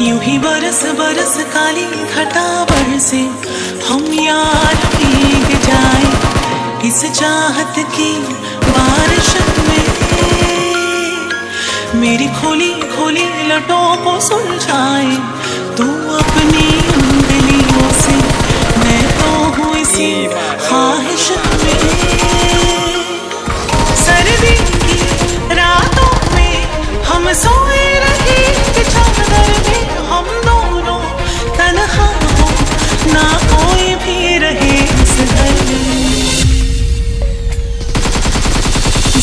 यूँ ही बरस बरस काली घटा बरसे हम यार भीग जाए इस चाहत की बारिश में। मेरी खोली खोली लटों को सुलझाए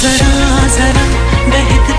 जरा जरा बहकता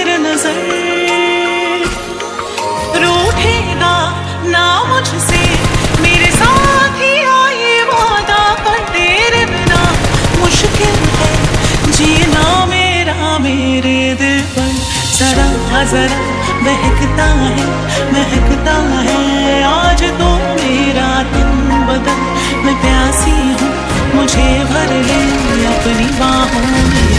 मेरे दिल पर जरा हाँ, जरा महकता है महकता है। आज तो मेरा दिन बदल, मैं प्यासी हूँ, मुझे भर ले अपनी बाहों में।